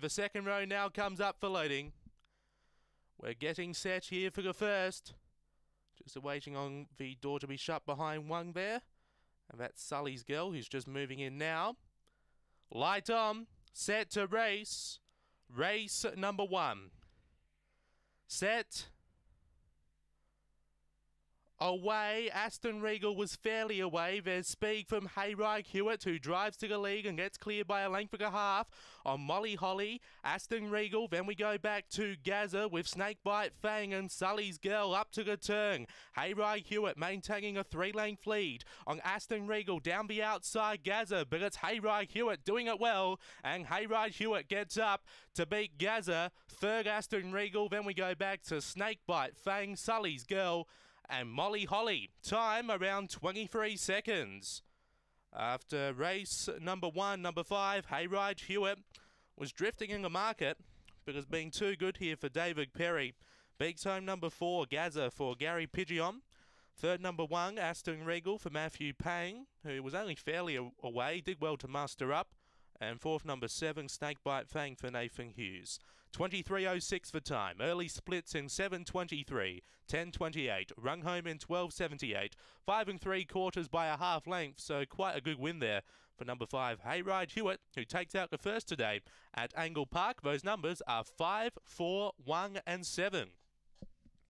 The second row now comes up for loading. We're getting set here for the first. Just waiting on the door to be shut behind one there. And that's Sully's girl who's just moving in now. Light on. Set to race. Race number one. Set. Away, Aston Regal was fairly away. There's speed from Hayride Hewitt, who drives to the lead and gets cleared by a length and a half on Molly Holly, Aston Regal. Then we go back to Gaza with Snakebite Fang and Sully's Girl up to the turn. Hayride Hewitt maintaining a three length lead on Aston Regal down the outside Gaza, but it's Hayride Hewitt doing it well, and Hayride Hewitt gets up to beat Gaza. Third Aston Regal. Then we go back to Snakebite Fang, Sully's Girl and Molly Holly. Time around 23 seconds. After race number one, number five, Hayride Hewitt was drifting in the market because being too good here for David Perry. Beaks home number four, Gaza for Gary Pidgeon. Third number one, Aston Regal for Matthew Payne, who was only fairly away, did well to muster up. And fourth, number seven, Snakebite Fang for Nathan Hughes. 23.06 for time. Early splits in 7.23, 10.28. Rung home in 12.78. Five and three quarters by a half length, so quite a good win there for number five, Hayride Hewitt, who takes out the first today at Angle Park. Those numbers are 5, 4, 1, and 7.